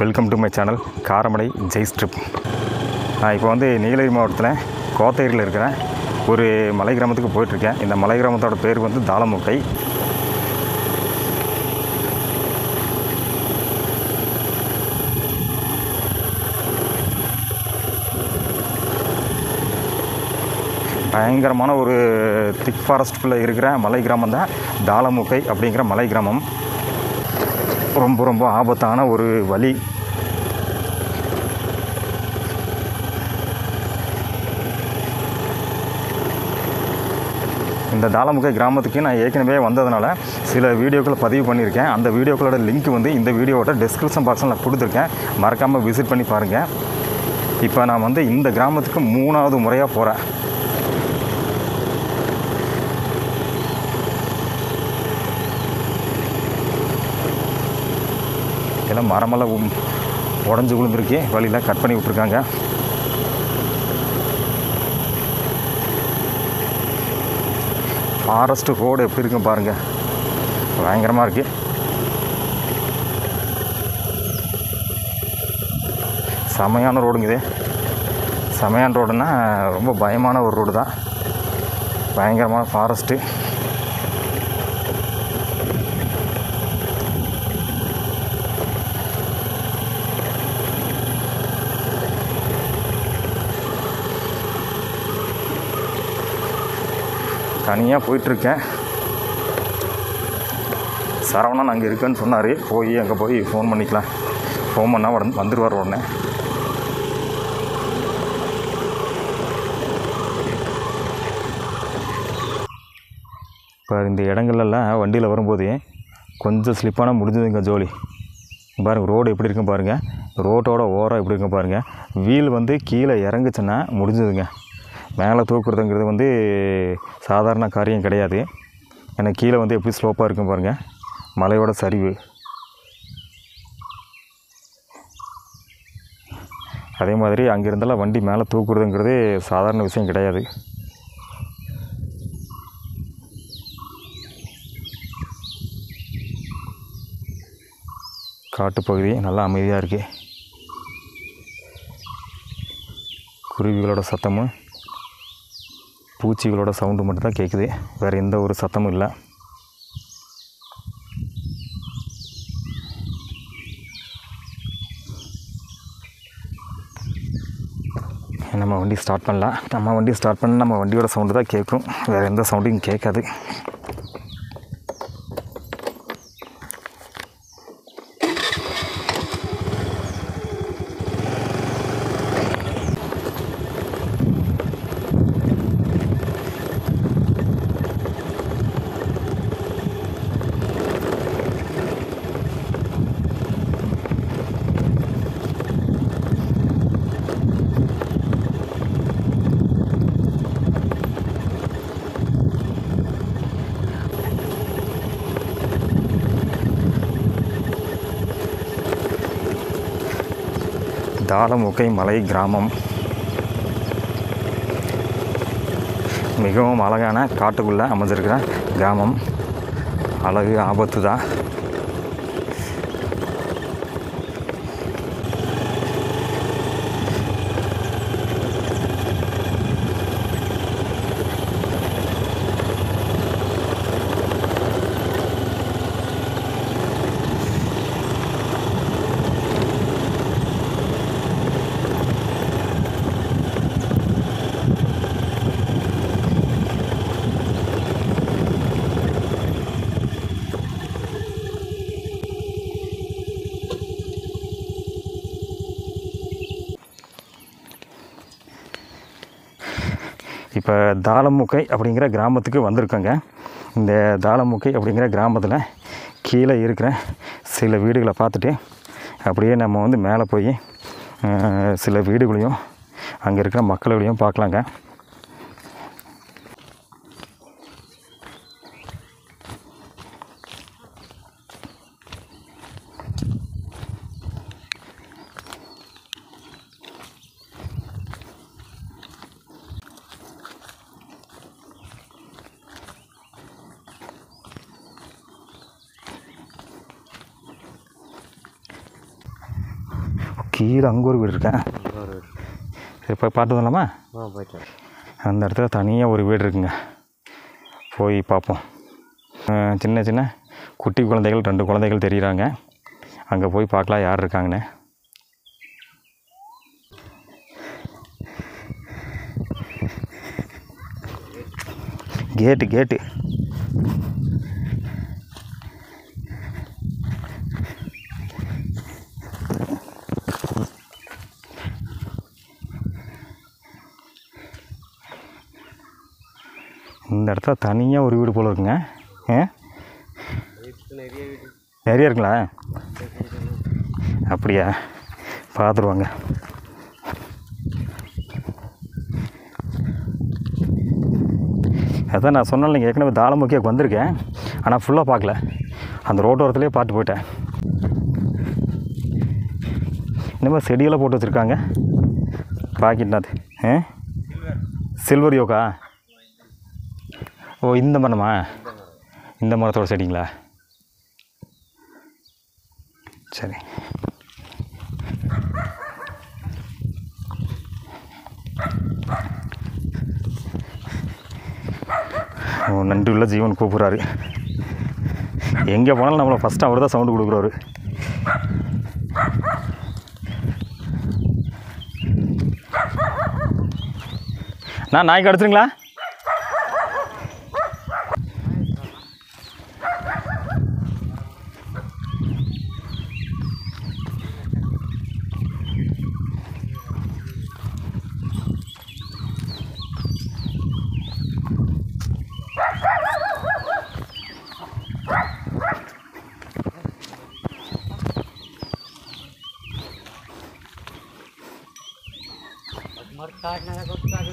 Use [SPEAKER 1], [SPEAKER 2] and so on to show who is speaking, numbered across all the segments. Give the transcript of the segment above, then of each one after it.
[SPEAKER 1] Welcome to my channel Karamadai Jai strip நான் இப்போ வந்து நீலகிரி மாவட்டத்தில் கோத்தகிரியில் இருக்கிறேன். ஒரு மலை கிராமத்துக்கு போயிட்டுருக்கேன். இந்த மலை கிராமத்தோட பேர் வந்து தாளமுட்டை. பயங்கரமான ஒரு திக் ஃபாரஸ்ட்டுக்குள்ளே இருக்கிற மலை கிராமம் தான் தாளமுக்கை அப்படிங்கிற மலை கிராமம். ரொம்ப ரொம்ப ஆபத்தான ஒரு வழி. இந்த தாளமுக்கை கிராமத்துக்கு நான் ஏற்கனவே வந்ததுனால சில வீடியோக்களை பதிவு பண்ணியிருக்கேன். அந்த வீடியோக்களோட லிங்க் வந்து இந்த வீடியோவோட டிஸ்கிரிப்ஷன் பாக்ஸில் நான் கொடுத்துருக்கேன். மறக்காமல் விசிட் பண்ணி பாருங்கள் இப்போ நான் வந்து இந்த கிராமத்துக்கு மூணாவது முறையாக போகிறேன் எல்லாம் மரமெல்லாம் உடஞ்சி விழுந்துருக்கு. வழியெல்லாம் கட் பண்ணி விட்ருக்காங்க ஃபாரஸ்ட் ரோடு எப்படி இருக்கும் பாருங்கள் பயங்கரமாக இருக்குது செமையான ரோடுங்க இது. செமையான ரோடுன்னா ரொம்ப பயமான ஒரு ரோடு தான். பயங்கரமான ஃபாரஸ்ட்டு தனியாக போயிட்டுருக்கேன். சரவணன் அங்கே இருக்குன்னு சொன்னார். போய் அங்கே போய் ஃபோன் பண்ணிக்கலாம். ஃபோன் பண்ணால் உடனே வந்துடுவார் உடனே. இப்போ இந்த இடங்கள்லாம் வண்டியில் வரும்போது கொஞ்சம் ஸ்லிப்பான முடிஞ்சதுங்க ஜோலி. பாருங்கள் ரோடு எப்படி இருக்கும் பாருங்கள் ரோட்டோட ஓரம் எப்படி இருக்கும் பாருங்கள் வீல் வந்து கீழே இறங்குச்சுன்னா முடிஞ்சதுங்க. மேலே தூக்குறதுங்கிறது வந்து சாதாரண காரியம் கிடையாது. ஏன்னா கீழே வந்து எப்படி ஸ்லோப்பாக இருக்கும் பாருங்கள் மலையோட சரிவு. அதே மாதிரி அங்கே இருந்தாலும் வண்டி மேலே தூக்குறதுங்கிறது சாதாரண விஷயம் கிடையாது. காட்டுப்பகுதி நல்லா அமைதியாக இருக்குது குருவிகளோட சத்தமும் பூச்சிகளோட சவுண்டு மட்டும் தான் கேட்குது வேறு எந்த ஒரு சத்தமும் இல்லை. நம்ம வண்டி ஸ்டார்ட் பண்ணலாம். நம்ம வண்டி ஸ்டார்ட் பண்ண நம்ம வண்டியோட சவுண்டு தான் கேட்கும் வேறு எந்த சவுண்டும் கேட்காது தாளமுகை மலை கிராமம். மிகவும் அழகான காட்டுக்குள்ளே அமைஞ்சிருக்கிற கிராமம். அழகு ஆபத்து தான் இப்போ தாளமுக்கை அப்படிங்கிற கிராமத்துக்கு வந்திருக்கோங்க. இந்த தாளமுக்கை அப்படிங்கிற கிராமத்தில் கீழே இருக்கிற சில வீடுகளை பார்த்துட்டு அப்படியே நம்ம வந்து மேலே போய் சில வீடுகளையும் அங்கே இருக்கிற மக்களையும் பார்க்கலாங்க. கீழே அங்கே ஒரு வீடு இருக்கேன் போய் பார்த்து வரலாமா. அந்த இடத்துல தனியாக ஒரு வீடு இருக்குங்க. போய் பார்ப்போம். சின்ன சின்ன குட்டி குழந்தைகள் ரெண்டு குழந்தைகள் தெரியுறாங்க. அங்கே போய் பார்க்கலாம் யார் இருக்காங்கன்னு. கேட்டு கேட்டு. இந்த இடத்துல தனியாக ஒரு வீடு போல் இருக்குங்க. ஆ நிறைய இருக்குங்களா? அப்படியா? பார்த்துருவாங்க. அதான் நான் சொன்னேன் நீங்கள் ஏற்கனவே தாளமுக்கியாக்கு வந்திருக்கேன். ஆனால் ஃபுல்லாக பார்க்கல. அந்த ரோட்டோரத்துலேயே பார்த்து போயிட்டேன். இந்த மாதிரி செடியெல்லாம் போட்டு வச்சுருக்காங்க. பாக்கெட்னாது. ஆ சில்வர் யோகா ஓ இந்த மரமா? இந்த மரத்தோட செடிங்களா? சரி. ஓ நன்றி உள்ள ஜீவன் கூப்பிட்றாரு. எங்கே போனாலும் நம்மளை ஃபஸ்ட்டு அவர் தான் சவுண்டு கொடுக்குறாரு. நான் நாய்க்கு அடிச்சுங்களா
[SPEAKER 2] ಮರ್ಕಾಡ್ನಾಗ
[SPEAKER 1] ಗೊತ್ತಾಗ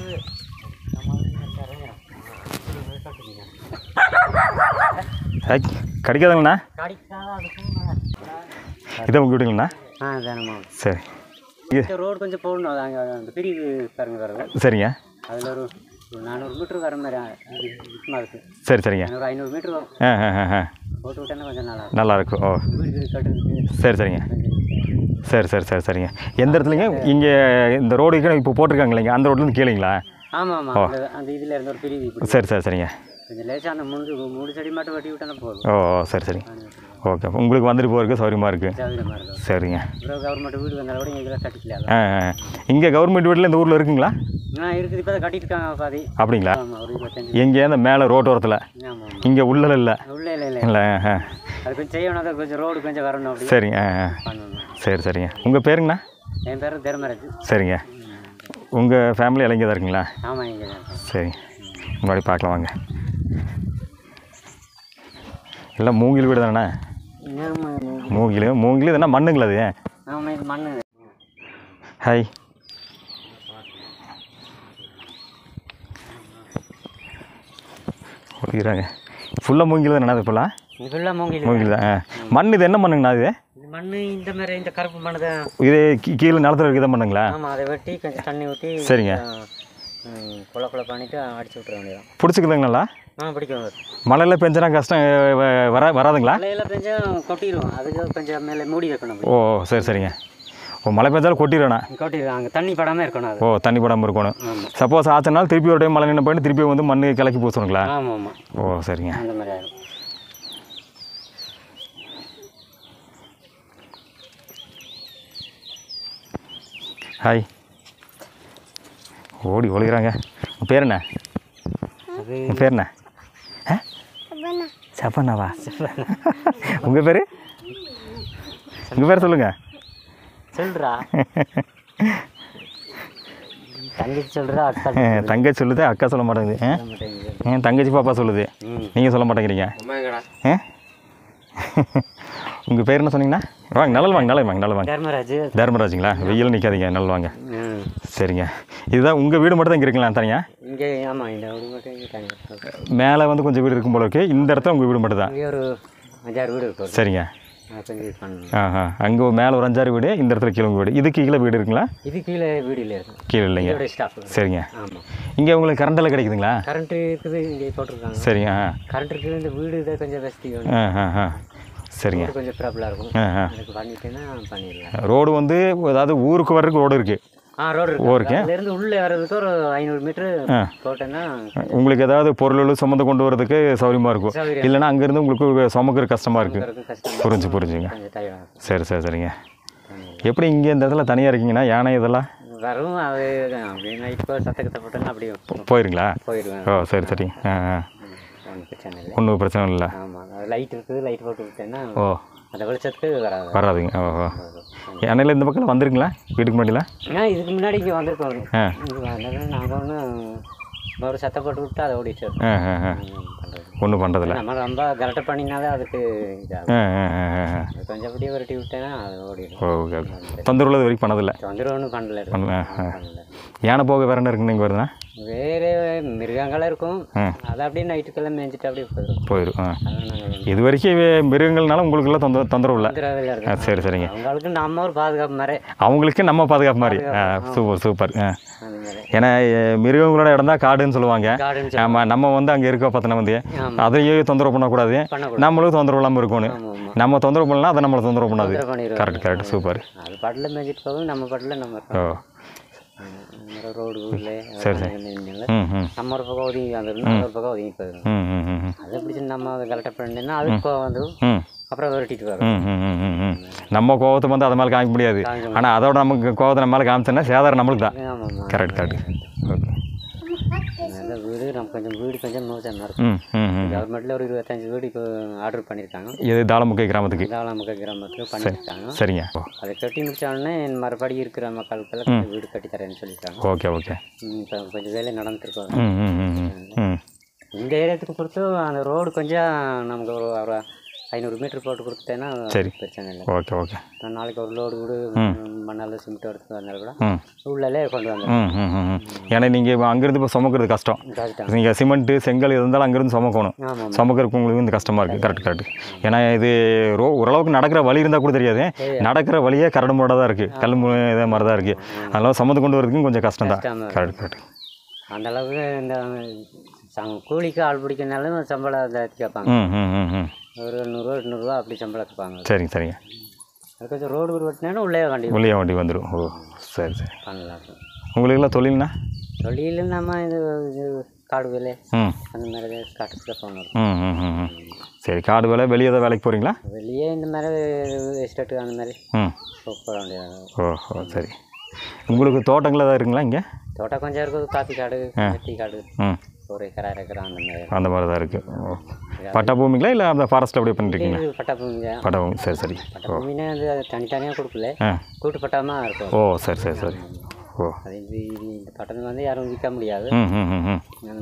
[SPEAKER 1] கிடைக்காதுங்கண்ணா. இதை விடுங்கண்ணா.
[SPEAKER 2] ஆ
[SPEAKER 1] சரி.
[SPEAKER 2] ரோடு கொஞ்சம் போகணும் அந்த பிரிவு பாருங்க வர்றது
[SPEAKER 1] சரிங்க.
[SPEAKER 2] அதில் ஒரு நானூறு மீட்ரு வர மாதிரி இருக்குது
[SPEAKER 1] சரி சரிங்க.
[SPEAKER 2] ஒரு ஐநூறு மீட்ரு வரும். போட்டு விட்டேன்னா கொஞ்சம் நல்லா
[SPEAKER 1] நல்லா இருக்கும். ஓ. சரி சரிங்க. சரி சரி சரி சரிங்க. எந்த இடத்துலங்க? இங்கே இந்த ரோடு இப்போ போட்டிருக்காங்க இல்லைங்க அந்த ரோட்லேருந்து கீழேங்களா?
[SPEAKER 2] ஆமாம் ஆமாம் அந்த இதில் இருந்து ஒரு பிரிவு
[SPEAKER 1] சரி சரி சரிங்க.
[SPEAKER 2] கொஞ்சம் லேசாக அந்த முண்டு மூணு செடி மட்டும் வெட்டி விட்டோன்னா போதும்.
[SPEAKER 1] ஓ சரி சரிங்க ஓகே உங்களுக்கு வந்துட்டு போகிறதுக்கு சௌகரியமாக இருக்குது சரிங்க.
[SPEAKER 2] கவர்மெண்ட் வீடு வந்தால் கூட இங்கே கட்டிக்கலாம்
[SPEAKER 1] ஆ ஆ இங்கே கவர்மெண்ட் வீட்டில் இந்த ஊரில் இருக்குங்களா?
[SPEAKER 2] ஆ இருக்குது இப்போ கட்டியிருக்காங்க பாதி.
[SPEAKER 1] அப்படிங்களா? எங்கே அந்த மேலே ரோட்டோரத்தில் இங்கே உள்ள இல்லை.
[SPEAKER 2] உள்ளே இல்லை இல்லை.
[SPEAKER 1] இல்லை ஆ.
[SPEAKER 2] அது கொஞ்சம் செய்யணும் அதை கொஞ்சம் ரோடு கொஞ்சம் வரணும் அப்படி
[SPEAKER 1] சரிங்க. சரி சரிங்க. உங்கள் பேருங்கண்ணா?
[SPEAKER 2] என் பேர் தர்மராஜ்.
[SPEAKER 1] சரிங்க. உங்கள் ஃபேமிலி இங்கே தான் இருக்குங்களா?
[SPEAKER 2] ஆமாம் இங்கே தான்.
[SPEAKER 1] சரி. முன்னாடி பார்க்கலாம் வாங்க. எல்லாம் மூங்கில் வீடு தானே மூங்கில். மூங்கில் இது என்ன மண்ணுங்களா அது
[SPEAKER 2] மண்ணு.
[SPEAKER 1] ஹாய். ஒழிக்கிறாங்க. ஃபுல்லாக மூங்கில் தானே இப்போலாம்
[SPEAKER 2] இது ஃபுல்லாக மூங்கில்.
[SPEAKER 1] மூங்கில்? தான் ஆ. மண் இது என்ன மண்ணுங்கண்ணா இது?
[SPEAKER 2] இது மண்ணு இந்த மாதிரி இந்த கருப்பு மண்ணு தான்.
[SPEAKER 1] இது கீழே நிலத்துல இருக்கிற மண்ணுங்களா?
[SPEAKER 2] ஆமாம் அதை வெட்டி கொஞ்சம் தண்ணி ஊற்றி
[SPEAKER 1] சரிங்க.
[SPEAKER 2] குள குள பண்ணிவிட்டு அடிச்சு விட்ற வேண்டியதான்
[SPEAKER 1] பிடிச்சிக்குதுங்களா?
[SPEAKER 2] ஆ பிடிக்கும்.
[SPEAKER 1] மழையில் பெஞ்சனா கஷ்டம் வர வராதுங்களா?
[SPEAKER 2] அதுக்கு கொஞ்சம் மேலே மூடி வைக்கணும்.
[SPEAKER 1] ஓ சரி சரிங்க. ஓ மழை பெஞ்சாலும் கொட்டிடுவேண்ணா
[SPEAKER 2] கொட்டிடும் அங்கே தண்ணி படாமல் இருக்கணும்
[SPEAKER 1] ஓ தண்ணி படாமல் இருக்கணும். சப்போஸ் ஆச்சுனாலும் திருப்பி ஒரு டைம் மழை நின்று போயிட்டு திருப்பி வந்து மண் கிளக்கி பூசணுங்களா?
[SPEAKER 2] ஆமாம் ஆமாம்
[SPEAKER 1] ஓ சரிங்க.
[SPEAKER 2] அந்த மாதிரி
[SPEAKER 1] ஹாய் ஓடி ஒழிக்கிறாங்க உன் பேர் என்ன?
[SPEAKER 2] அது
[SPEAKER 1] உன் பேர் என்ன? சப்பண்ணாவா உங்கள் பேர்? உங்கள் பேர் சொல்லுங்கள்
[SPEAKER 2] சொல்றா. தங்கச்சி சொல்றா அக்கா
[SPEAKER 1] தங்கச்சி சொல்லுது அக்கா சொல்ல மாட்டேங்குது. என் தங்கச்சி பாப்பா சொல்லுது? நீங்கள் சொல்ல மாட்டேங்கிறீங்க. ஆ உங்கள் பேர் என்ன சொன்னீங்கன்னா? வாங்க நல்ல வாங்க நல்ல வாங்க நல்ல வாங்க.
[SPEAKER 2] தர்மராஜ்.
[SPEAKER 1] தர்மராஜுங்களா? வெயில் நிற்காதீங்க நல்ல வாங்க. சரிங்க. இதுதான் உங்கள் வீடு மட்டும் தான் இங்கே இருக்குங்களா தனியா?
[SPEAKER 2] இங்கே ஆமாம் இந்த வீடு மட்டும்
[SPEAKER 1] மேலே வந்து கொஞ்சம் வீடு இருக்கும் போல இருக்கு. இந்த இடத்துல உங்கள் வீடு மட்டும் தான்
[SPEAKER 2] ஒரு அஞ்சாறு வீடு இருக்கு.
[SPEAKER 1] சரிங்க.
[SPEAKER 2] இது
[SPEAKER 1] ஆஹா. அங்கே மேலே ஒரு அஞ்சாறு வீடு இந்த இடத்துல கீழே வீடு. இதுக்கு கீழே வீடு இருக்குங்களா?
[SPEAKER 2] இது கீழே வீடு இல்லை
[SPEAKER 1] கீழே இல்லைங்க. சரிங்க. இங்கே உங்களுக்கு கரண்ட் எல்லாம் கிடைக்குதுங்களா?
[SPEAKER 2] கரண்ட்டு இருக்குது இங்கே போட்டிருக்காங்க
[SPEAKER 1] சரிங்க
[SPEAKER 2] கரண்ட் இருக்குது இந்த வீடு இதை கொஞ்சம் வசதி
[SPEAKER 1] ஆ ஆ. சரிங்க.
[SPEAKER 2] கொஞ்சம் ப்ராப்ளம் இருக்கும். பண்ணிட்டேன்னா பண்ணிடலாம்.
[SPEAKER 1] ரோடு வந்து அதாவது ஊருக்கு வர்றதுக்கு ரோடு இருக்குது
[SPEAKER 2] ஆ ரோடு இருக்கு. அதுலேருந்து உள்ளே வர்றதுக்கு ஒரு ஐநூறு மீட்ரு. போட்டேன்னா
[SPEAKER 1] உங்களுக்கு ஏதாவது பொருள் சுமந்து கொண்டு வரதுக்கு சௌகரியமாக இருக்கும். இல்லைன்னா அங்கேருந்து உங்களுக்கு சுமக்கிற கஷ்டமாக இருக்குது புரிஞ்சு புரிஞ்சுங்க. சரி சரி சரிங்க. எப்படி இங்கே இந்த இடத்துல தனியாக இருக்கீங்கன்னா யானை இதெல்லாம்?
[SPEAKER 2] வரும் அது அப்படியே நைட் போய் சத்தக்கத்தை போட்டோன்னா அப்படியே
[SPEAKER 1] போயிருங்களா?
[SPEAKER 2] போயிடுவேன்.
[SPEAKER 1] ஓ சரி சரி. ஆ ஆ.
[SPEAKER 2] ஒன்றும் பிரச்சனை இல்லை.
[SPEAKER 1] ஒன்றும் பிரச்சனை இல்லை.
[SPEAKER 2] ஆமாம் லைட் இருக்குது லைட் போட்டு விட்டேன்னா
[SPEAKER 1] ஓ.
[SPEAKER 2] அந்த வெளிச்சத்துக்கு வராது.
[SPEAKER 1] வராதுங்க. ஓ ஓ. யானையில் இந்த பக்கம் வந்துருங்களா வீட்டுக்கு முன்னாடியில்?
[SPEAKER 2] ஆ இதுக்கு முன்னாடி இங்கே வந்திருக்கோம்.
[SPEAKER 1] ஆ.
[SPEAKER 2] நாங்கள் ஒன்று ஒரு சத்தை போட்டு விட்டு அதை ஓடிச்சு
[SPEAKER 1] ஆ ஆ ஆ. ஒன்றும் பண்ணுறதில்ல
[SPEAKER 2] நம்ம ரொம்ப கரெக்டாக பண்ணினாலே அதுக்கு கொஞ்சம் அப்படியே விரட்டி விட்டேன்னா அது ஓடிடும்.
[SPEAKER 1] Okay okay. தொந்தரவு வரைக்கும் பண்ணதில்லை.
[SPEAKER 2] தொந்தரவு ஒன்றும் பண்ணல.
[SPEAKER 1] பண்ணல யானை போக வேற என்ன இருக்குன்னு இங்கே வருதுண்ணா
[SPEAKER 2] வேறு மிருகங்களாக இருக்கும். அதை அப்படியே நைட்டுக்கெல்லாம் மேய்ஞ்சிட்டு அப்படியே போயிடும்.
[SPEAKER 1] போயிடும் இது வரைக்கும் மிருகங்கள்னால உங்களுக்கெல்லாம் தொந்தரவு தொந்தரவு இல்லை
[SPEAKER 2] இருக்கும்
[SPEAKER 1] சரி சரிங்க.
[SPEAKER 2] அவங்களுக்கு நம்ம ஒரு பாதுகாப்பு மாதிரி.
[SPEAKER 1] அவங்களுக்கு நம்ம பாதுகாப்பு மாதிரி. சூப்பர் சூப்பர் ஏன்னா மிருகங்களோட இடம் தான் காடுன்னு சொல்லுவாங்க. ஆமாம் நம்ம வந்து அங்கே இருக்க பார்த்தோன்னா வந்து. அதையே தொந்தரவு பண்ணக்கூடாது? நம்மளும் தொந்தரவு இல்லாமல் இருக்கணும். நம்ம தொந்தரவு பண்ணலாம் அதை நம்மளை தொந்தரவு பண்ணாது. கரெக்ட் கரெக்ட் சூப்பர்
[SPEAKER 2] அது பாட்டில் மேய்ஞ்சிட்டு போகும் நம்ம பாட்டில் நம்ம
[SPEAKER 1] ஓ.
[SPEAKER 2] ரோடு
[SPEAKER 1] ம் ம்.
[SPEAKER 2] நம்ம ஒரு பக்கம் ஒதுங்கி வந்துடும் நம்ம ஒரு பக்கம் ஒதுங்கி போயிடும் அதை பிடிச்சி நம்ம அதை கரெக்டாக அதுக்கு கோவம் வந்து அப்புறம் விரட்டிட்டு வரும்
[SPEAKER 1] நம்ம கோவத்தை வந்து அதை மேலே காமிக்க முடியாது. ஆனால் அதோட நமக்கு கோவத்தை நம்ம மேலே காமிச்சோன்னா சேதாரம் நம்மளுக்கு தான். கரெக்ட் கரெக்ட் ஓகே
[SPEAKER 2] நல்ல வீடு நம்ம கொஞ்சம் வீடு கொஞ்சம் மோசமாக இருக்கும். கவர்மெண்ட்டில் ஒரு இருபத்தஞ்சு வீடு இப்போ ஆர்டர் பண்ணியிருக்காங்க.
[SPEAKER 1] இது தாளமுக்கை கிராமத்துக்கு.
[SPEAKER 2] தாளாமுக கிராமத்தில் பண்ணியிருக்காங்க.
[SPEAKER 1] சரிங்க.
[SPEAKER 2] அதை கட்டி முடிச்ச உடனே மறுபடி இருக்கிற மக்களுக்கெல்லாம் கொஞ்சம் வீடு கட்டி தரேன்னு சொல்லியிருக்காங்க.
[SPEAKER 1] Okay okay.
[SPEAKER 2] இப்போ கொஞ்சம் வேலை நடந்துருக்கோம் இந்த ஏரியாத்துக்கு பொறுத்து அந்த ரோடு கொஞ்சம் நமக்கு ஒரு ஐநூறு மீட்டர் போட்டு கொடுத்துட்டேன்னா
[SPEAKER 1] சரி.
[SPEAKER 2] பிரச்சனை இல்லை.
[SPEAKER 1] Okay okay.
[SPEAKER 2] நான் நாளைக்கு ஒரு லோடு கூட மண்ணால் சிமெண்ட் எடுத்து வந்தால் கூட உள்ளே கொண்டு வந்தேன்
[SPEAKER 1] ம் ம் ம் ம். ஏன்னா நீங்கள் அங்கேருந்து இப்போ சுமக்கிறது கஷ்டம். நீங்கள் சிமெண்ட்டு செங்கல் இருந்தாலும் அங்கேருந்து சுமக்கணும். சுமக்கிறதுக்கு உங்களுக்கு வந்து கஷ்டமாக இருக்குது கரெக்ட் கரெக்ட் ஏன்னா இது ரோ ஓரளவுக்கு நடக்கிற வழி இருந்தால் கூட தெரியாது. நடக்கிற வழியே கரடு முரடாக தான் இருக்குது கல் இதே மாதிரி தான் இருக்குது அதெல்லாம் சுமந்து கொண்டு வரதுக்கும் கொஞ்சம் கஷ்டம் தான். கரெக்ட் கரெக்ட்
[SPEAKER 2] அந்த அளவுக்கு இந்த சம் கூலிக்கு ஆள் பிடிக்கனாலும் சம்பளம் கேட்பாங்க. ஒரு நூறுரூவா எட்நூறுவா அப்படி சம்பளம் கேட்பாங்க.
[SPEAKER 1] சரிங்க சரிங்க.
[SPEAKER 2] அது கொஞ்சம் ரோடு வெட்டினாலும் உள்ளே வண்டி
[SPEAKER 1] உள்ளே வண்டி வந்துடும் ஓ சரி சரி.
[SPEAKER 2] பண்ணலாம்.
[SPEAKER 1] உங்களுக்கெல்லாம் தொழில்னா?
[SPEAKER 2] தொழில் நம்ம இது காடு வேலை. அந்த மாதிரி காட்டுக்கு போகணும்.
[SPEAKER 1] சரி காடு வேலை வெளியே ஏதாவது வேலைக்கு போகிறீங்களா
[SPEAKER 2] வெளியே இந்த மாதிரி எஸ்டேட்டு அந்த மாதிரி போக வேண்டியது
[SPEAKER 1] ஓ ஓ சரி. உங்களுக்கு தோட்டங்கள் ஏதாவது இருக்குங்களா இங்கே?
[SPEAKER 2] தோட்டம் கொஞ்சம் இருக்குது காஃபி காடு டீ காடு.
[SPEAKER 1] ம்.
[SPEAKER 2] ஒரு ஏக்கரா ஏக்கரா அந்த மாதிரி
[SPEAKER 1] அந்த மாதிரி தான் இருக்குது ஓ. பட்டா பூமிங்களா இல்லை அந்த ஃபாரஸ்ட்டில் அப்படியே பண்ணிருக்கீங்களா
[SPEAKER 2] இது பட்டா பூமிங்க
[SPEAKER 1] பட்டா பூமி சரி சரி.
[SPEAKER 2] பட்டா பூமினா அது அது தனித்தனியாக கொடுக்கல. கூட்டு பட்டாமல் இருக்கும்.
[SPEAKER 1] ஓ சரி சரி சரி.
[SPEAKER 2] அது இந்த பட்டம் வந்து யாரும் விற்க முடியாது.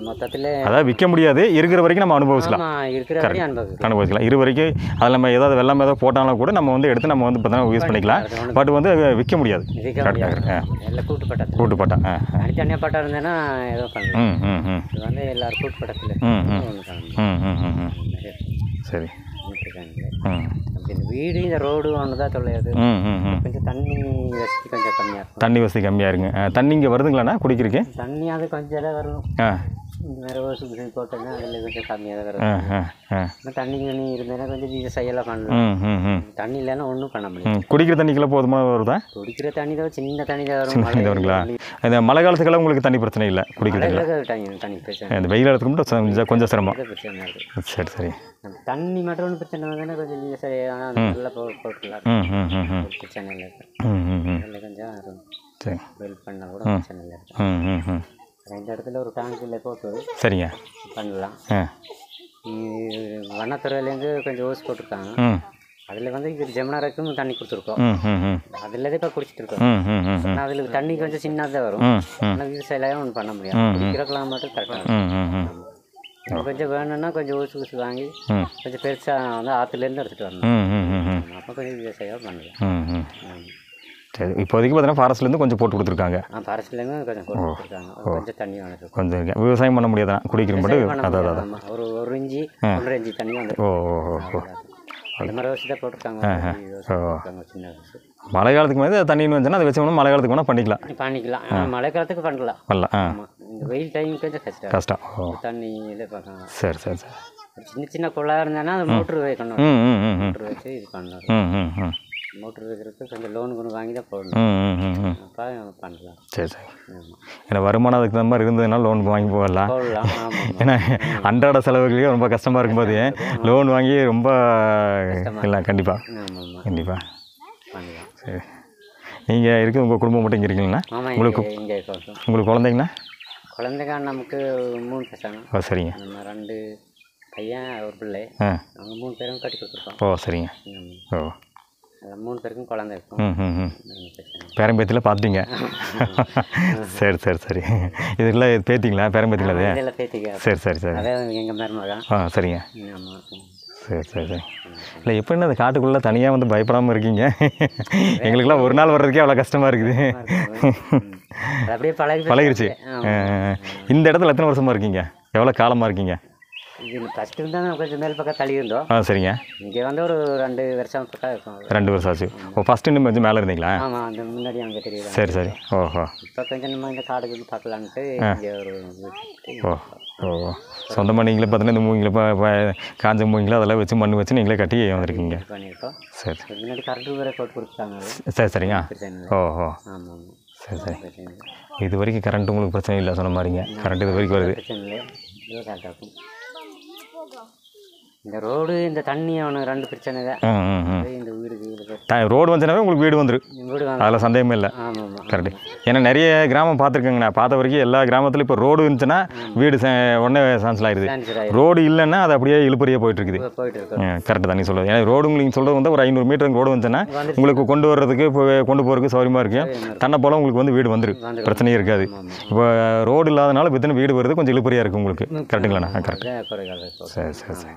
[SPEAKER 2] மொத்தத்தில்
[SPEAKER 1] அதாவது விற்க முடியாது. இருக்கிற வரைக்கும் நம்ம அனுபவிக்கலாம்
[SPEAKER 2] இருக்கிற அனுபவிக்கலாம்
[SPEAKER 1] அனுபவிக்கலாம் இரு வரைக்கும் அதில் நம்ம ஏதாவது வெள்ளம் ஏதாவது போட்டாலும் கூட நம்ம வந்து எடுத்து நம்ம வந்து பார்த்தோன்னா யூஸ் பண்ணிக்கலாம். பட் வந்து விற்க முடியாது.
[SPEAKER 2] விற்க எல்லாம் கூட்டு பட்டத்தில்
[SPEAKER 1] கூட்டு பட்டா ஆ ஆ.
[SPEAKER 2] தனித்தனியாக பட்டம் இருந்தேன்னா ஏதோ பண்ணலாம்.
[SPEAKER 1] ம் ம் ம்.
[SPEAKER 2] இது வந்து எல்லாரும் கூட்டு பட்டத்தில்
[SPEAKER 1] ம், ம்.
[SPEAKER 2] ஒன்று பண்ணலாம்
[SPEAKER 1] ம் ம் ம் ம்.
[SPEAKER 2] அந்த மாதிரி
[SPEAKER 1] சரி ம்.
[SPEAKER 2] இந்த வீடு இந்த ரோடு ஒன்று தான்
[SPEAKER 1] ம்
[SPEAKER 2] கொஞ்சம் தண்ணி வசதி கொஞ்சம் கம்மியாக இருக்கும்.
[SPEAKER 1] தண்ணி வசதி கம்மியாக இருங்க. ஆ, தண்ணி இங்கே வருதுங்களாண்ணா குடிக்கிறதுக்கு?
[SPEAKER 2] தண்ணி அது கொஞ்சம் இடம் வரும்
[SPEAKER 1] ஆ.
[SPEAKER 2] இந்த அதில் கொஞ்சம் கம்மியாக தான் வரும்.
[SPEAKER 1] ஆ ஆ. ஆ
[SPEAKER 2] இன்னும் தண்ணி தண்ணி இருந்ததுன்னா கொஞ்சம் விவசாயம்லாம் பண்ணலாம்.
[SPEAKER 1] ம் ம் ம்.
[SPEAKER 2] தண்ணி இல்லைன்னா ஒன்றும் பண்ண முடியாது.
[SPEAKER 1] ம் குடிக்கிற தண்ணிக்கெல்லாம் போதுமான வருதா?
[SPEAKER 2] குடிக்கிற தண்ணி தான் சின்ன தண்ணி தான் வரும்.
[SPEAKER 1] வருங்களா? இந்த மழை காலத்துக்கெல்லாம் உங்களுக்கு தண்ணி பிரச்சனை இல்லை குடிக்கிறதுக்கு
[SPEAKER 2] மழை தண்ணி தண்ணி பிரச்சனை.
[SPEAKER 1] இந்த வெயில் காலத்துக்கு மட்டும் கொஞ்சம் கொஞ்சம் சிரமம்.
[SPEAKER 2] பிரச்சனை
[SPEAKER 1] சரி சரி.
[SPEAKER 2] தண்ணி மட்டும் ஒன்றும் பிரச்சனை வந்ததுன்னா கொஞ்சம் விவசாயம் நல்லா போ போட்டுக்கலாம்
[SPEAKER 1] ம் ம் ம் ம்.
[SPEAKER 2] ஒரு பிரச்சனை இல்லை அதில் கொஞ்சம்
[SPEAKER 1] சரி.
[SPEAKER 2] வெல் பண்ணால் கூட பிரச்சனை இல்லை இந்த இடத்துல ஒரு டேங்க்கில் போட்டு
[SPEAKER 1] சரிங்க.
[SPEAKER 2] பண்ணலாம். வனத்துறையிலேருந்து கொஞ்சம் ஓஸ் போட்டிருக்காங்க. அதில் வந்து இது ஜெமினாருக்கும் தண்ணி கொடுத்துருக்கோம். அதில் தான் இப்போ குடிச்சிட்டு இருக்கோம். ஆனால் அதில் தண்ணி கொஞ்சம் சின்னதாக வரும். ஆனால் விவசாயம் ஒன்றும் பண்ண முடியாது. குடிக்கிறக்கலாம் மட்டும் கரெக்டாக கொஞ்சம் வேணும்னா கொஞ்சம் ஊசி ஊசி வாங்கி கொஞ்சம் பெருசாக வந்து ஆற்றுலேருந்து எடுத்துகிட்டு வரணும். அப்போ கொஞ்சம் விவசாயம் பண்ணலாம்.
[SPEAKER 1] சரி இப்போதைக்கு பார்த்தீங்கன்னா ஃபாரஸ்ட்லேருந்து கொஞ்சம் போட்டு கொடுத்துருக்காங்க.
[SPEAKER 2] ஆ ஃபாரஸ்ட்லேருந்து கொஞ்சம் போட்டு கொடுத்துருக்காங்க. கொஞ்சம் தண்ணி வந்துருக்கும்
[SPEAKER 1] கொஞ்சம் விவசாயம் பண்ண முடியாதான் குடிக்கிற மட்டும்? அதான். அதான்.
[SPEAKER 2] ஒரு ஒரு இஞ்சி ஒன்றரை இஞ்சி தண்ணி வந்து
[SPEAKER 1] ஓ ஓ ஓ மழை காலத்துக்கு மேலே தண்ணின்னு வந்துச்சுன்னா அதை வச்சு மழை காலத்துக்கு வேணால் பண்ணிக்கலாம்.
[SPEAKER 2] பண்ணிக்கலாம். மழை காலத்துக்கு பண்ணலாம். ஆமாம் இந்த வெயில் டைம் கொஞ்சம் கஷ்டம்.
[SPEAKER 1] கஷ்டம்.
[SPEAKER 2] தண்ணி இதை பார்க்கலாம்
[SPEAKER 1] சரி சரி சரி.
[SPEAKER 2] சின்ன சின்ன குழா இருந்தேன்னா அது மோட்ரு வைக்கணும். மோட்ரு வச்சு இது பண்ணணும்.
[SPEAKER 1] ம் ம் ம்.
[SPEAKER 2] மோட்ரு வைக்கிறதுக்கு கொஞ்சம் லோன் கொண்டு வாங்கி தான் போடணும். அப்போ பண்ணலாம்.
[SPEAKER 1] சரி சரி. ஏன்னா வருமானம் அதுக்கு தகுந்த மாதிரி இருந்ததுன்னா லோன் வாங்கி போகலாம். ஏன்னா அன்றாட செலவுகளே ரொம்ப கஷ்டமாக இருக்கும்போது லோன் வாங்கி ரொம்ப இல்லை கண்டிப்பாக கண்டிப்பாக
[SPEAKER 2] பண்ணலாம்.
[SPEAKER 1] சரி. நீங்கள் இருக்கு உங்கள் குடும்பம் மட்டும் இங்கே இருக்கீங்களா?
[SPEAKER 2] இருக்கோம்.
[SPEAKER 1] உங்களுக்கு குழந்தைங்கண்ணா
[SPEAKER 2] குழந்தைங்க நமக்கு மூணு பசங்க.
[SPEAKER 1] ஓ சரிங்க.
[SPEAKER 2] நம்ம ரெண்டு பையன் ஒரு பிள்ளை.
[SPEAKER 1] ஆ.
[SPEAKER 2] அவங்க மூணு பேரும் கட்டி கொடுத்துருக்கோம்.
[SPEAKER 1] ஓ சரிங்க. ஓ.
[SPEAKER 2] அதில் மூணு பேருக்கும் குழந்தை இருக்கும்.
[SPEAKER 1] ம் ம் ம். பேரம்பேத்தியில் பார்த்துட்டீங்க சரி சரி சரி. இதுக்குள்ள பேத்திங்களா? பேரம்பேத்திங்களா அது?
[SPEAKER 2] இதெல்லாம் பேத்திக்க.
[SPEAKER 1] சரி சரி சரி.
[SPEAKER 2] அதான் எங்கள் மருமகன்
[SPEAKER 1] ஆ சரிங்க.
[SPEAKER 2] ஆமாம்
[SPEAKER 1] சரி சரி சரி. இல்லை எப்படின்னு அந்த காட்டுக்குள்ளே தனியாக வந்து பயப்படாமல் இருக்கீங்க? எங்களுக்கெல்லாம் ஒரு நாள் வர்றதுக்கே அவ்வளோ கஷ்டமாக இருக்குது.
[SPEAKER 2] அப்படியே பழகி
[SPEAKER 1] பழகிருச்சு. இந்த இடத்துல எத்தனை வருஷமாக இருக்கீங்க? எவ்வளோ காலமாக இருக்கீங்க?
[SPEAKER 2] ஃபஸ்ட்டு இருந்தால் கொஞ்சம் மேல் பக்கம் தள்ளி இருந்தோம்.
[SPEAKER 1] ஆ சரிங்க.
[SPEAKER 2] இங்கே வந்து ஒரு ரெண்டு வருஷம் பக்கம் இருக்கும்.
[SPEAKER 1] ரெண்டு வருஷம் ஆச்சு. ஓ ஃபஸ்ட்டு இன்னும் கொஞ்சம் மேலே இருந்தீங்களா?
[SPEAKER 2] ஆமாம் அந்த முன்னாடி அங்கே தெரியுது.
[SPEAKER 1] சரி சரி. ஓஹோ.
[SPEAKER 2] இப்போ கொஞ்சம் நம்ம இந்த காடுக்கு பார்க்கலான்ட்டு இங்கே ஒரு
[SPEAKER 1] ஓ. ஓ சொந்தமாக நீங்களே பார்த்தீங்கன்னா இந்த மூங்கில காஞ்ச மூங்கில அதெல்லாம் வச்சு மண் வச்சு நீங்களே கட்டி வந்திருக்கீங்க. சரி.
[SPEAKER 2] முன்னாடி கரண்ட் வேறு போட்டு கொடுத்தாங்க
[SPEAKER 1] சரி சரிங்க. ஓஹோ சரி சரி. இது வரைக்கும் கரண்ட் உங்களுக்கு பிரச்சனை இல்லை சொன்ன மாதிரிங்க. கரண்ட் இது வரைக்கும் வருது.
[SPEAKER 2] இந்த ரோடு இந்த தண்ணி அவனுக்கு ரெண்டு பிரச்சனை தான் இந்த வீடு
[SPEAKER 1] ரோடு வந்துச்சுனாவே உங்களுக்கு வீடு வந்துடும் அதில் சந்தேகமே இல்லை. கரெக்டு. ஏன்னா நிறைய கிராமம் பார்த்துருக்கேங்கண்ணா. பார்த்த வரைக்கும் எல்லா கிராமத்துலையும் இப்போ ரோடு இருந்துச்சுன்னா வீடு உடனே சான்சல் ஆயிடுது. ரோடு இல்லைன்னா அது அப்படியே இழுப்பறியாக போயிட்டு இருக்குது கரெக்டு தான் நீ சொல்லுது ஏன்னா ரோடு உங்களுக்கு சொல்கிறது வந்து ஒரு ஐநூறு மீட்டர் ரோடு வந்துச்சுன்னா உங்களுக்கு கொண்டு வர்றதுக்கு இப்போ கொண்டு போகிறதுக்கு சௌரியமாக இருக்கும் தன்னை போல உங்களுக்கு வந்து வீடு வந்துடும். பிரச்சனையே இருக்காது. இப்போ ரோடு இல்லாதனால வித்தின வீடு வருது கொஞ்சம் இழுப்பறியாக இருக்கும் உங்களுக்கு. கரெக்டுங்களாண்ணா கரெக்ட் சரி சரி சரி.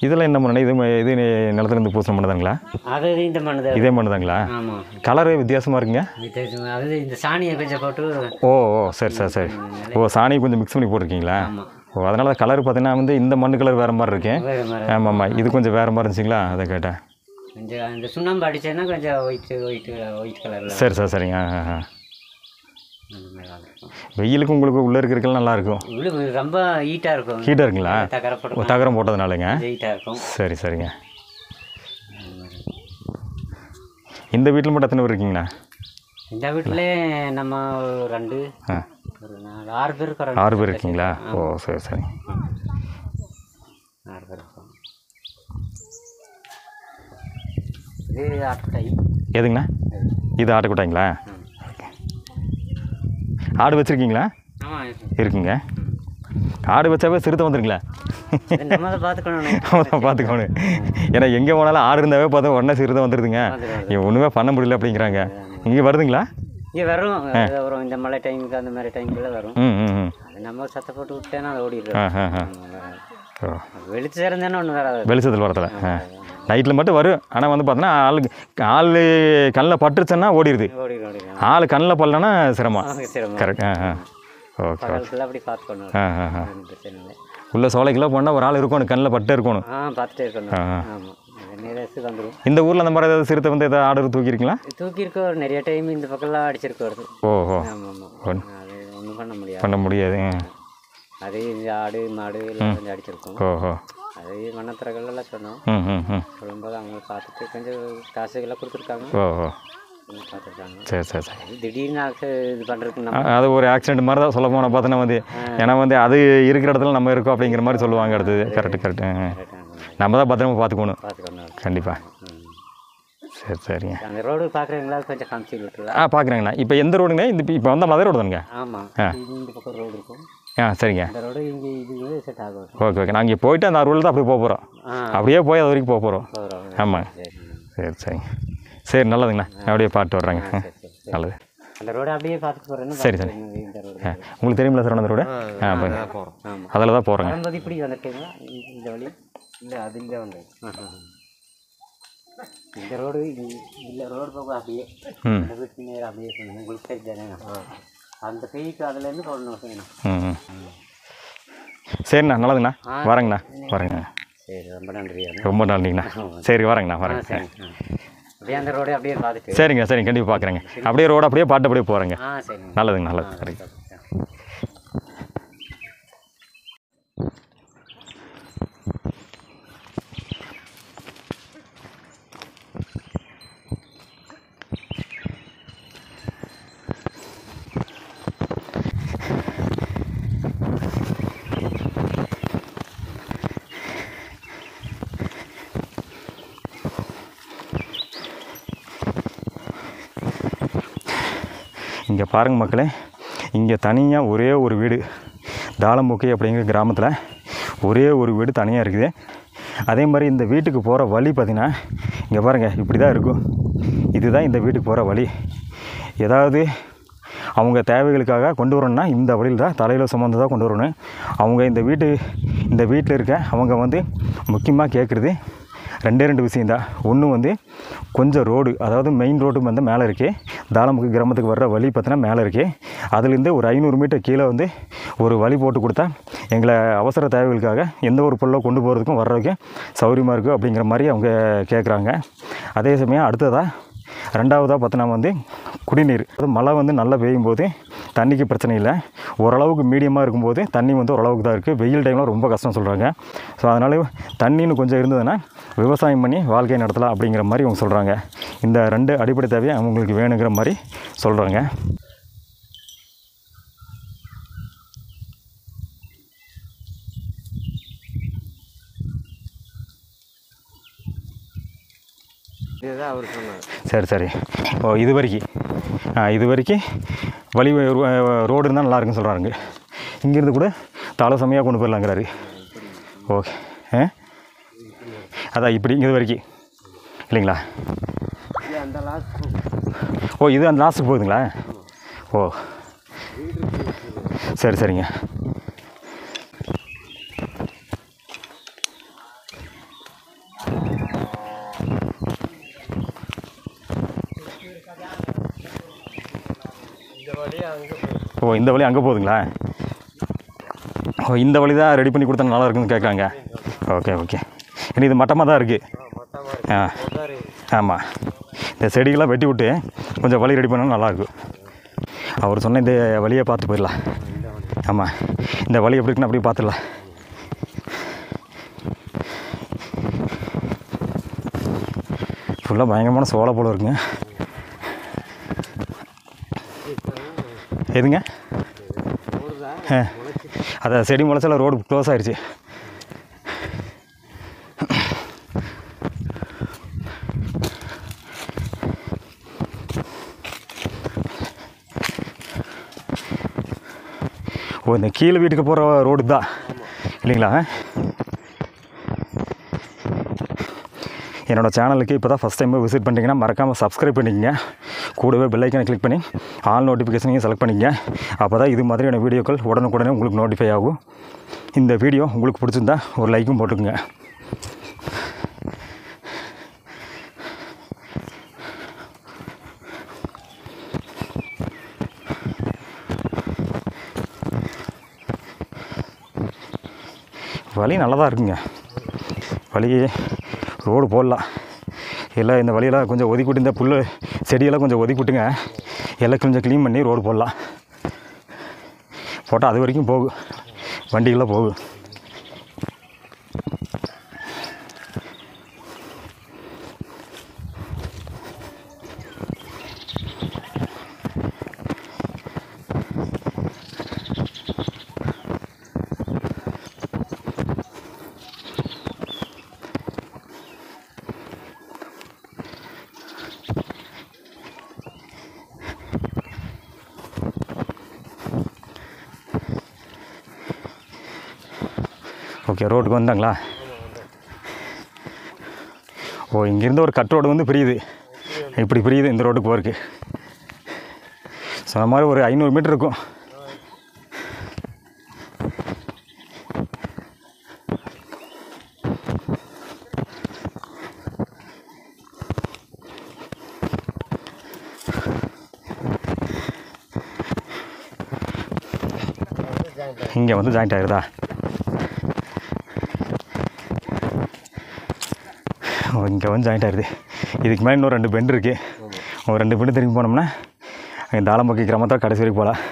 [SPEAKER 1] இதெல்லாம் என்ன பண்ணணும் இது இது நிலத்துலேருந்து பூசணம் பண்ணுதாங்களா
[SPEAKER 2] அது இந்த மண்ணு தான்
[SPEAKER 1] இதே பண்ணுதாங்களா
[SPEAKER 2] ஆமாம்
[SPEAKER 1] கலரு வித்தியாசமாக இருக்குங்க?
[SPEAKER 2] வித்தியாசம் அது இந்த சாணியை கொஞ்சம் போட்டு
[SPEAKER 1] ஓ ஓ சரி சரி சரி. ஓ சாணி கொஞ்சம் மிக்ஸ் பண்ணி போட்டிருக்கீங்களா? ஓ அதனால கலர் பார்த்தீங்கன்னா வந்து இந்த மண்ணு கலர் வேறு மாதிரி இருக்கேன் ஆமாம் ஆமாம் இது கொஞ்சம் வேறு மாதிரி இருந்துச்சுங்களா? அதை கேட்டேன்.
[SPEAKER 2] கொஞ்சம் இந்த சுண்ணாம்பு அடிச்சேன்னா கொஞ்சம் ஒயிட் ஒயிட் ஒயிட் கலரில்
[SPEAKER 1] சரி சரி சரிங்க. ஆ ஆ, ஆ
[SPEAKER 2] அந்த மாதிரி இருக்கும்
[SPEAKER 1] வெயிலுக்கு உங்களுக்கு உள்ளே இருக்கிறதுக்கெல்லாம் நல்லா இருக்கும்.
[SPEAKER 2] ரொம்ப ஹீட்டாக இருக்கும்.
[SPEAKER 1] ஹீட்டாக இருக்குங்களா?
[SPEAKER 2] தகர
[SPEAKER 1] ஓ,
[SPEAKER 2] போட்டு
[SPEAKER 1] தகரம் போட்டதுனாலங்க.
[SPEAKER 2] ஹீட்டாக இருக்கும்.
[SPEAKER 1] சரி சரிங்க. இந்த வீட்டில் மட்டும் எத்தனை பேர் இருக்கீங்கண்ணா?
[SPEAKER 2] இந்த வீட்டில் நம்ம ரெண்டு
[SPEAKER 1] ஆ.
[SPEAKER 2] ஒரு நாலு ஆறு பேர்
[SPEAKER 1] ஆறு பேர் இருக்கீங்களா? ஓ சரி சரி.
[SPEAKER 2] ஆறு பேர் இது ஆட்டை
[SPEAKER 1] எதுங்கண்ணா? இது ஆட்டுக்குட்டாங்களா ஆடு வச்சுருக்கீங்களா? இருக்குங்க. ஆடு வச்சாவே சிறுத்தை வந்துருங்களா?
[SPEAKER 2] பார்த்துக்கணும்.
[SPEAKER 1] பார்த்துக்கோணும். ஏன்னா எங்கே போனாலும் ஆடு இருந்தாவே பார்த்தா உடனே சிறுத்தை வந்துடுதுங்க ஒன்றுமே பண்ண முடியல அப்படிங்கிறாங்க. இங்கே வருதுங்களா?
[SPEAKER 2] இங்கே வரும். வரும். இந்த மழை டைமுக்கு அந்த மாதிரி டைமுக்குள்ள வரும்.
[SPEAKER 1] ம் ம் ம்.
[SPEAKER 2] அது நம்ம சத்தம் போட்டு விட்டேன்னா அது ஓடிடுது.
[SPEAKER 1] ஆ. ஆ ஆ ஓ
[SPEAKER 2] வெளிச்சு இருந்தேன்னா ஒன்றும் வராது.
[SPEAKER 1] வெளிச்சத்தில் வரத்தில் ஆ. நைட்டில் மட்டும் வரும். ஆனால் வந்து பார்த்தோன்னா ஆளுக்கு ஆள் கண்ணில் பட்டுருச்சுன்னா ஓடிடுது ஆள் கண்ணில் படலன்னா சிரமம். கரெக்ட் ஆ ஆ. ஓகே
[SPEAKER 2] அப்படி பார்த்துக்கணும்
[SPEAKER 1] ஆ ஆ ஆ. உள்ள சோலைக்கெல்லாம் போனால் ஒரு ஆள் இருக்கணும் கண்ணில் பட்டு இருக்கணும்.
[SPEAKER 2] பார்த்துட்டே
[SPEAKER 1] இந்த ஊரில் அந்த மாதிரி ஏதாவது சிறுத்தை வந்து ஏதாவது ஆர்டர் தூக்கியிருக்கீங்களா?
[SPEAKER 2] தூக்கியிருக்கோ நிறைய டைம் இந்த பக்கம்லாம் அடிச்சிருக்கு வருது.
[SPEAKER 1] ஓ ஓ
[SPEAKER 2] ஆமாம். ஆமாம் அது ஒன்றும் பண்ண முடியாது.
[SPEAKER 1] பண்ண முடியாது.
[SPEAKER 2] அது இந்த ஆடு மாடு எல்லாம் கொஞ்சம் அடிச்சிருக்கோம்.
[SPEAKER 1] ஓ ஓ
[SPEAKER 2] அது மண்ணத்திரங்கள்லாம் சொன்னோம்.
[SPEAKER 1] ம் ம் ம்.
[SPEAKER 2] சொல்லும்போது அவங்க பார்த்துட்டு கொஞ்சம் காசுகள்லாம் கொடுத்துருக்காங்க.
[SPEAKER 1] ஓ ஓ
[SPEAKER 2] கொஞ்சம் பார்த்துருக்காங்க.
[SPEAKER 1] சரி சரி சரி.
[SPEAKER 2] திடீர்னு இது பண்ணுறதுக்கு
[SPEAKER 1] அது ஒரு ஆக்சிடென்ட் மாதிரி தான் சொல்ல போனால் பார்த்தோன்னா வந்து. ஏன்னா வந்து அது இருக்கிற இடத்துல நம்ம இருக்கோம் அப்படிங்கிற மாதிரி சொல்லுவாங்க அடுத்தது கரெக்டு கரெக்டு நம்ம தான் பத்திரமா பார்த்துக்கணும். கண்டிப்பாக. சரி சரிங்க.
[SPEAKER 2] அந்த ரோடு பார்க்குறீங்களா? கொஞ்சம் காமிச்சு விட்டுருலாம்
[SPEAKER 1] ஆ பார்க்குறேங்கண்ணா. இப்போ எந்த ரோடுங்கண்ணா இந்த இப்போ வந்தால் மதுரை ரோடு தானுங்க
[SPEAKER 2] ஆமாம் இந்த பக்கம் ரோடு இருக்கும்.
[SPEAKER 1] ஆ சரிங்க. Okay okay. நாங்கள் இங்கே போயிட்டு அந்த ரோடில் தான் அப்படியே போக போகிறோம் அப்படியே போய் அது வரைக்கும் போக போகிறோம் ஆமாம்
[SPEAKER 2] சரி
[SPEAKER 1] சரி. சரிங்க. சரி நல்லதுங்கண்ணா. நான் அப்படியே பாட்டு வர்றேங்க.
[SPEAKER 2] சரி சரி
[SPEAKER 1] நல்லது.
[SPEAKER 2] அந்த ரோடு அப்படியே பார்த்துட்டு
[SPEAKER 1] சரி, சரி.
[SPEAKER 2] இந்த ரோடு.
[SPEAKER 1] ஆ உங்களுக்கு தெரியுமில்ல சார் அந்த ரோடு? ஆ
[SPEAKER 2] போகிறோம்
[SPEAKER 1] அதில் தான் போகிறேங்க
[SPEAKER 2] இப்படி வந்துட்டீங்களா இந்த- இந்த வழி? இல்லை அது இல்லை வந்து. இந்த ரோடு இல்லை ரோடு போக அப்படியே
[SPEAKER 1] ம்.
[SPEAKER 2] இந்த வீட்டு நேரம் அப்படியே உங்களுக்கு தெரிஞ்சானே அந்த பெய்க்கு அதுலேருந்து போடணும் செய்யணும்.
[SPEAKER 1] சரிண்ணா நல்லதுங்கண்ணா. வரேங்கண்ணா. வரேங்க
[SPEAKER 2] சரி ரொம்ப நன்றி
[SPEAKER 1] ரொம்ப நன்றிங்கண்ணா. சரி. வரேங்கண்ணா வரேங்க.
[SPEAKER 2] அப்படியே அந்த ரோடு அப்படியே பார்த்துட்டு
[SPEAKER 1] சரிங்க சரிங்க கண்டிப்பாக பார்க்குறேங்க அப்படியே ரோடு அப்படியே பாட்டு அப்படியே போகிறேங்க நல்லதுங்க நல்லது. சரிங்க இங்கே பாருங்கள் மக்களே. இங்கே தனியாக ஒரே ஒரு வீடு. தாளம்பொக்கை அப்படிங்கிற கிராமத்தில் ஒரே ஒரு வீடு தனியாக இருக்குது. அதே மாதிரி இந்த வீட்டுக்கு போகிற வழி பார்த்திங்கன்னா இங்கே பாருங்கள் இப்படி தான் இருக்கும். இதுதான் இந்த வீட்டுக்கு போகிற வழி. ஏதாவது அவங்க தேவைகளுக்காக கொண்டு வரணும்னா இந்த வழியில் தான் தலையில் சுமந்து தான் கொண்டு வரணும். அவங்க இந்த வீட்டு இந்த வீட்டில் இருக்க அவங்க வந்து முக்கியமாக கேட்குறது ரெண்டே ரெண்டு விஷயந்தான் ஒன்று வந்து கொஞ்சம் ரோடு அதாவது மெயின் ரோடு வந்து மேலே இருக்குது தாளமுக்கு கிராமத்துக்கு வர்ற வழி பார்த்தீங்கன்னா மேலே இருக்குது அதுலேருந்து ஒரு ஐநூறு மீட்டர் கீழே வந்து ஒரு வழி போட்டு கொடுத்தா எங்களை அவசர தேவைகளுக்காக எந்த ஒரு பொருளை கொண்டு போகிறதுக்கும் வர்றதுக்கும் சௌகரியமாக இருக்கும் அப்படிங்கிற மாதிரி அவங்க கேட்குறாங்க அதே சமயம் அடுத்ததாக ரெண்டாவதாக பார்த்தோன்னா வந்து குடிநீர். அது மழை வந்து நல்லா பெய்யும் போது தண்ணிக்கு பிரச்சனை இல்லை. ஓரளவுக்கு மீடியமாக இருக்கும்போது தண்ணி வந்து ஓரளவுக்கு தான் இருக்குது வெயில் டைமில் ரொம்ப கஷ்டம் சொல்கிறாங்க ஸோ அதனால் தண்ணின்னு கொஞ்சம் இருந்ததுன்னா விவசாயம் பண்ணி வாழ்க்கையை நடத்தலாம் அப்படிங்கிற மாதிரி அவங்க சொல்கிறாங்க இந்த ரெண்டு அடிப்படை தேவையை அவங்களுக்கு வேணுங்கிற மாதிரி சொல்கிறாங்க
[SPEAKER 2] இதுதான் அவர் சொன்னார்.
[SPEAKER 1] சரி சரி. ஓ இது வரைக்கும். இது வரைக்கும் வழி ரோடு இருந்தால் நல்லா இருக்குன்னு சொல்கிறாங்க இங்கேருந்து கூட தலை செம்மையாக கொண்டு போயிடலாங்கிறாரு. ஓகே. ஆ? அதான் இப்படி இது வரைக்கும். இல்லைங்களா?
[SPEAKER 2] அந்த
[SPEAKER 1] ஓ இது அந்த லாஸ்ட்டுக்கு போகுதுங்களா? ஓ. சரி சரிங்க. ஓ இந்த வழி அங்கே போகுதுங்களா? ஓ இந்த வழி தான் ரெடி பண்ணி கொடுத்தா நல்லா இருக்குன்னு கேட்குறாங்க ஓகே ஓகே. இனி இது மட்டமாக தான் இருக்குது ஆ ஆமாம் இந்த செடிகள்லாம் வெட்டி விட்டு கொஞ்சம் வழி ரெடி பண்ணால் நல்லாயிருக்கும் அவர் சொன்ன இந்த வழியை பார்த்து போயிடலாம். ஆமாம் இந்த வழி எப்படி இருக்குன்னு அப்படியே பார்த்துடலாம். ஃபுல்லாக பயங்கரமான சோளை போல இருக்குங்க. எதுங்க? அதை செடி முளைச்சால ரோடு க்ளோஸ் ஆயிடுச்சு ஓ இந்த கீழே வீட்டுக்கு போகிற ரோடு தான். இல்லைங்களா? என்னோடய சேனலுக்கு இப்போ தான் ஃபஸ்ட் டைம் விசிட் பண்ணிங்கன்னா மறக்காமல் சப்ஸ்கிரைப் பண்ணிக்கங்க. கூடவே பெல் ஐக்கனை கிளிக் பண்ணி ஆல் நோட்டிஃபிகேஷனையும் செலக்ட் பண்ணிக்கங்க. அப்போ தான் இது மாதிரியான வீடியோக்கள் உடனுக்குடனே உங்களுக்கு நோட்டிஃபை ஆகும். இந்த வீடியோ உங்களுக்கு பிடிச்சிருந்தா ஒரு லைக்கும் போட்டுக்குங்க. வழி நல்லா தான் இருக்குங்க. வழி ரோடு போடலாம். எல்லாம் இந்த வழியெல்லாம் கொஞ்சம் ஒதுக்கிட்டு இந்த புல் செடியெல்லாம் கொஞ்சம் ஒதுக்கி விட்டுங்க. எல்லாம் கொஞ்சம் க்ளீன் பண்ணி ரோடு போடலாம். போட்டால் அது வரைக்கும் போகும். வண்டிகள்லாம் போகும். ஓகே ரோட்டுக்கு வந்தாங்களா? ஓ இங்கேருந்து ஒரு கட் ரோடு வந்து பிரியுது. இப்படி பிரியுது இந்த ரோட்டுக்கு போகிறதுக்கு சொன்ன மாதிரி ஒரு ஐநூறு மீட்டர் இருக்கும். இங்கே வந்து ஜாயிண்ட் ஆகிருதா இங்கே வந்து ஜாயிண்ட் ஆகிடுது இதுக்கு மேலே இன்னும் ரெண்டு பெண்டு இருக்குது ஒரு ரெண்டு பெண்டு திரும்பி போனோம்னா தாளம்பக்கி கிராமத்தில் கடைசி வரைக்கும் போகலாம்.